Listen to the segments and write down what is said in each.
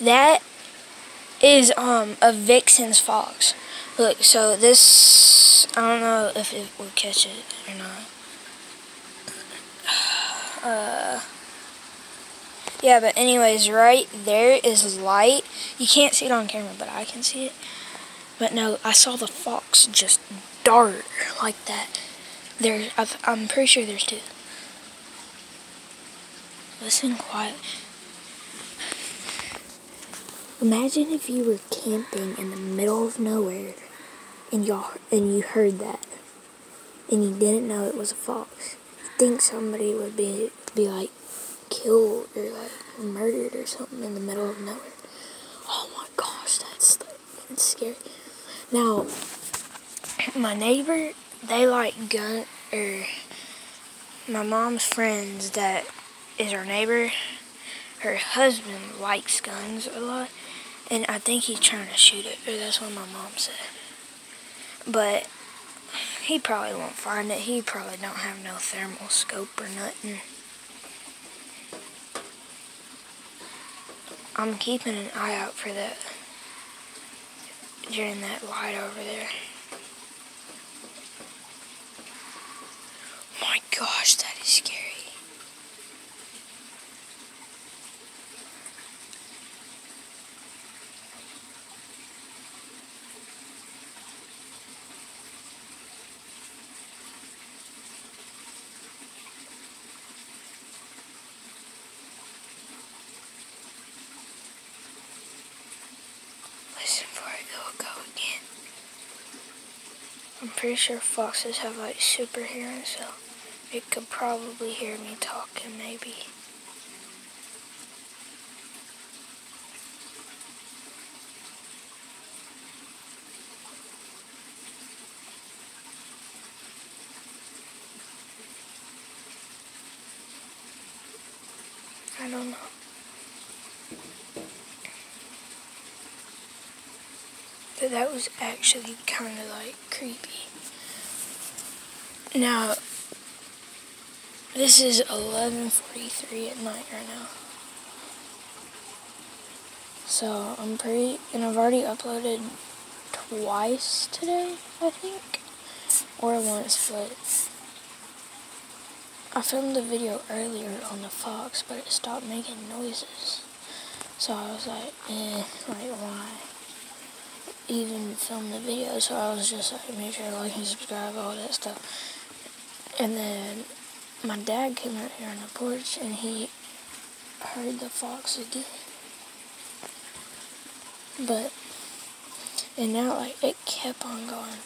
That is um a Vixen's fox. Look, so this I don't know if it will catch it or not. Uh yeah, but anyways, right there is light. You can't see it on camera, but I can see it. But no, I saw the fox just dart like that. There, I'm pretty sure there's two. Listen quiet. Imagine if you were camping in the middle of nowhere and y'all and you heard that and you didn't know it was a fox. You think somebody would be be like killed or like murdered or something in the middle of nowhere. Oh my gosh, that's that's scary. Now, my neighbor, they like gun or my mom's friends that is our neighbor. Her husband likes guns a lot. And I think he's trying to shoot it, or that's what my mom said. But he probably won't find it. He probably don't have no thermal scope or nothing. I'm keeping an eye out for that during that light over there. My gosh, that is scary. I'm pretty sure foxes have like super hearing, so it could probably hear me talking maybe. I don't know. That was actually kind of like creepy. Now, this is 11.43 at night right now. So I'm pretty, and I've already uploaded twice today, I think, or once, but I filmed the video earlier on the Fox, but it stopped making noises. So I was like, eh, like why? Even film the video, so I was just like, make sure to like and subscribe, all that stuff. And then my dad came out here on the porch and he heard the fox again. But, and now like it kept on going.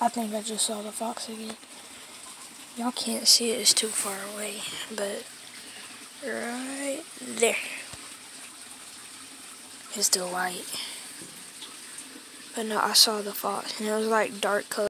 I think I just saw the fox again. Y'all can't see it, it's too far away, but right there is still white. But no, I saw the fox, and it was like dark color.